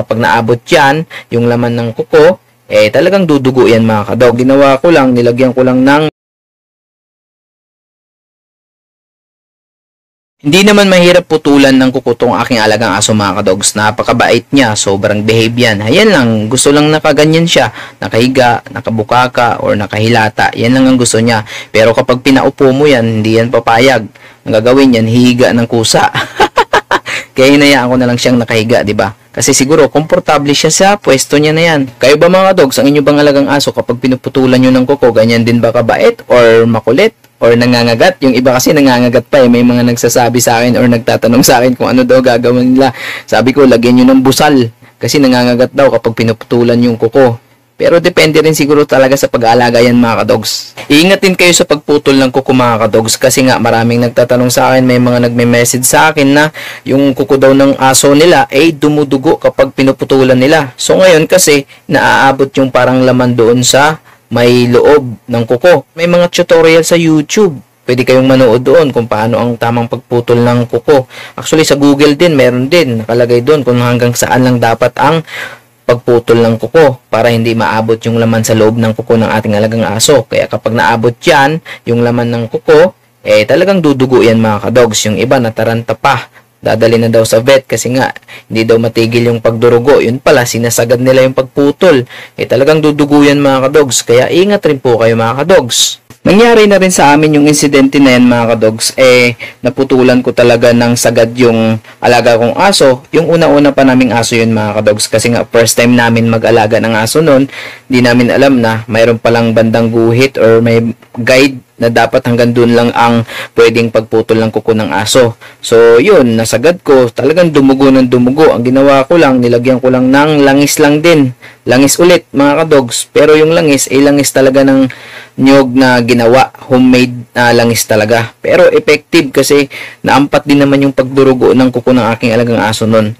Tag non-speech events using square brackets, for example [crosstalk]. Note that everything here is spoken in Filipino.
kapag naabot yan, yung laman ng kuko, eh talagang dudugo yan mga kadog. Ginawa ko lang, nilagyan ko lang ng Hindi naman mahirap putulan ng kuko tong aking alagang aso mga kadogs. Napakabait niya, sobrang behave yan. Ayan lang, gusto lang nakaganyan siya. Nakahiga, nakabukaka, or nakahilata. Yan lang ang gusto niya. Pero kapag pinaupo mo yan, hindi yan papayag. Ang gagawin yan, hihiga ng kusa. [laughs] Kaya hinayaan ko na lang siyang nakahiga, di ba? Kasi siguro, komportable siya sa pwesto niya na yan. Kayo ba mga dogs, ang inyo bang alagang aso kapag pinuputulan nyo ng kuko, ganyan din ba kabait or makulit? or nangangagat. Yung iba kasi nangangagat pa eh. May mga nagsasabi sa akin or nagtatanong sa akin kung ano daw gagawin nila. Sabi ko, lagyan nyo ng busal. Kasi nangangagat daw kapag pinuputulan yung kuko. Pero depende rin siguro talaga sa pag-aalaga yan mga kadogs. Iingat din kayo sa pagputol ng kuko mga kadogs kasi nga maraming nagtatanong sa akin, may mga nagme-message sa akin na yung kuko daw ng aso nila ay dumudugo kapag pinuputulan nila. So ngayon kasi naaabot yung parang laman doon sa may loob ng kuko. May mga tutorial sa YouTube. Pwede kayong manood doon kung paano ang tamang pagputol ng kuko. Actually, sa Google din, meron din. Nakalagay doon kung hanggang saan lang dapat ang pagputol ng kuko para hindi maabot yung laman sa loob ng kuko ng ating alagang aso. Kaya kapag naabot yan, yung laman ng kuko, eh talagang dudugo yan mga kadogs. Yung iba nataranta pa dadali na daw sa vet kasi nga hindi daw matigil yung pagdurugo. Yun pala, sinasagad nila yung pagputol. Eh talagang dudugo yan mga kadogs. Kaya ingat rin po kayo mga kadogs. Nangyari na rin sa amin yung insidente na yan mga kadogs. Eh, naputulan ko talaga ng sagad yung alaga kong aso. Yung una-una pa naming aso yun mga kadogs. Kasi nga first time namin mag-alaga ng aso noon, hindi namin alam na mayroon palang bandang guhit or may guide na dapat hanggang doon lang ang pwedeng pagputol ng kuko ng aso. So, yun, nasagad ko, talagang dumugo ng dumugo. Ang ginawa ko lang, nilagyan ko lang ng langis lang din. Langis ulit, mga kadogs. Pero yung langis, ay langis talaga ng nyog na ginawa. Homemade na langis talaga. Pero effective kasi naampat din naman yung pagdurugo ng kuko ng aking alagang aso nun.